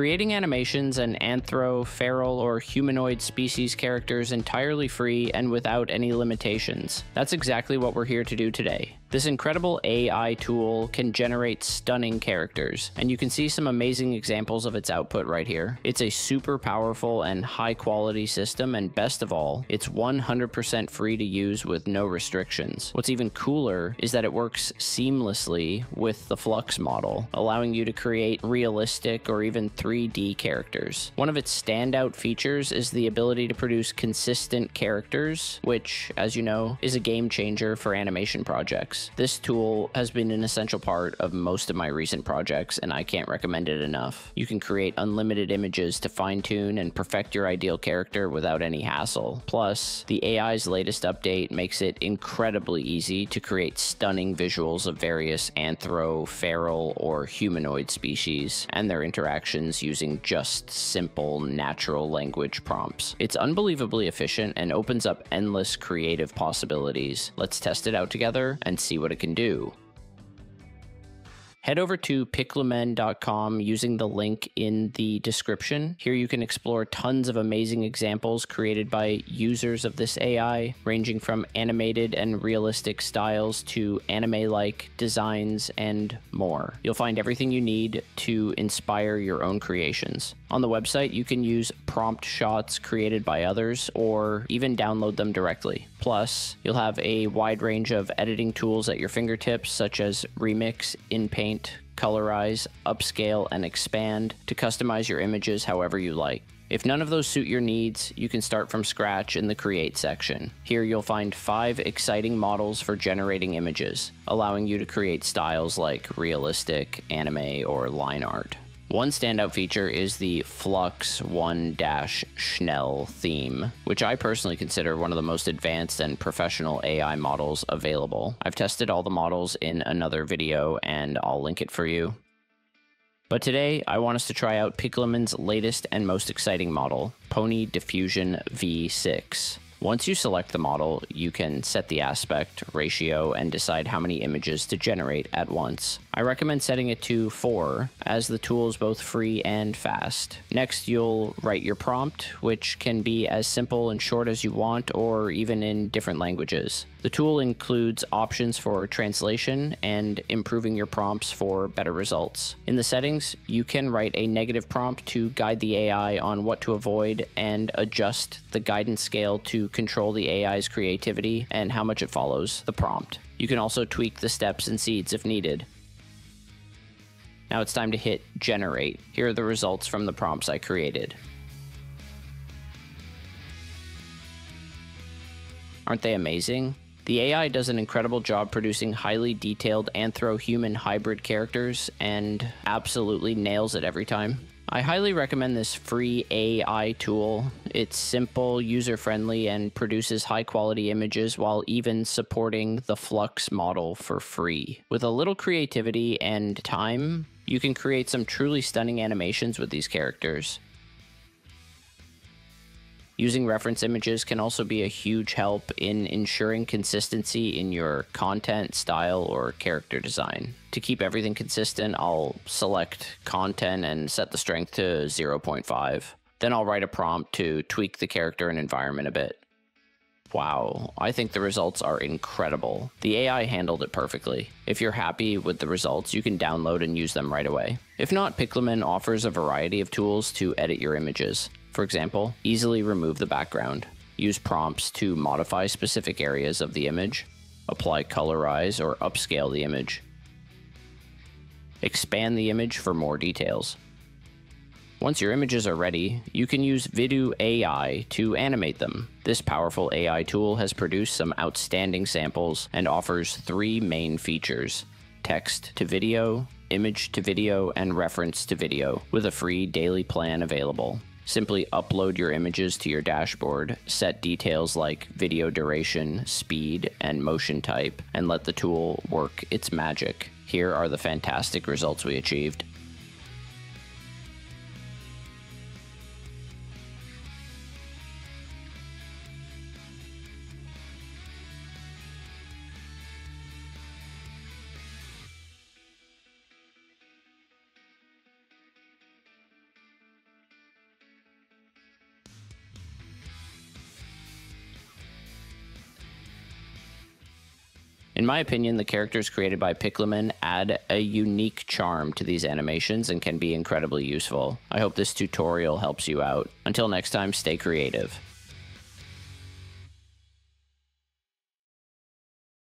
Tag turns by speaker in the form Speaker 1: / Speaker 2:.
Speaker 1: creating animations and anthro, feral, or humanoid species characters entirely free and without any limitations. That's exactly what we're here to do today. This incredible AI tool can generate stunning characters, and you can see some amazing examples of its output right here. It's a super powerful and high quality system, and best of all, it's 100% free to use with no restrictions. What's even cooler is that it works seamlessly with the Flux model, allowing you to create realistic or even 3D characters. One of its standout features is the ability to produce consistent characters, which, as you know, is a game changer for animation projects. This tool has been an essential part of most of my recent projects, and I can't recommend it enough. You can create unlimited images to fine tune and perfect your ideal character without any hassle. Plus, the AI's latest update makes it incredibly easy to create stunning visuals of various anthro, feral, or humanoid species and their interactions using just simple natural language prompts. It's unbelievably efficient and opens up endless creative possibilities. Let's test it out together and see what it can do. Head over to piclumen.com using the link in the description. Here you can explore tons of amazing examples created by users of this AI, ranging from animated and realistic styles to anime like designs and more. You'll find everything you need to inspire your own creations. On the website, you can use prompt shots created by others or even download them directly. Plus, you'll have a wide range of editing tools at your fingertips, such as Remix, InPaint, Colorize, Upscale, and Expand to customize your images however you like. If none of those suit your needs, you can start from scratch in the Create section. Here you'll find five exciting models for generating images, allowing you to create styles like realistic, anime, or line art. One standout feature is the Flux 1 Schnell theme, which I personally consider one of the most advanced and professional AI models available. I've tested all the models in another video and I'll link it for you. But today, I want us to try out Piclumen's latest and most exciting model, Pony Diffusion V6. Once you select the model, you can set the aspect, ratio, and decide how many images to generate at once. I recommend setting it to 4, as the tool is both free and fast. Next, you'll write your prompt, which can be as simple and short as you want, or even in different languages. The tool includes options for translation and improving your prompts for better results. In the settings, you can write a negative prompt to guide the AI on what to avoid and adjust the guidance scale to control the AI's creativity and how much it follows the prompt. You can also tweak the steps and seeds if needed. Now it's time to hit generate. Here are the results from the prompts I created. Aren't they amazing? The AI does an incredible job producing highly detailed anthro-human hybrid characters and absolutely nails it every time. I highly recommend this free AI tool. It's simple, user friendly, and produces high quality images while even supporting the Flux model for free. With a little creativity and time, you can create some truly stunning animations with these characters. Using reference images can also be a huge help in ensuring consistency in your content, style, or character design. To keep everything consistent, I'll select content and set the strength to 0.5. Then I'll write a prompt to tweak the character and environment a bit. Wow, I think the results are incredible. The AI handled it perfectly. If you're happy with the results, you can download and use them right away. If not, Piclumen offers a variety of tools to edit your images. For example, easily remove the background, use prompts to modify specific areas of the image, apply colorize or upscale the image, expand the image for more details. Once your images are ready, you can use Vidu AI to animate them. This powerful AI tool has produced some outstanding samples and offers three main features text to video, image to video, and reference to video, with a free daily plan available. Simply upload your images to your dashboard, set details like video duration, speed, and motion type, and let the tool work its magic. Here are the fantastic results we achieved. In my opinion, the characters created by Piclumen add a unique charm to these animations and can be incredibly useful. I hope this tutorial helps you out. Until next time, stay creative.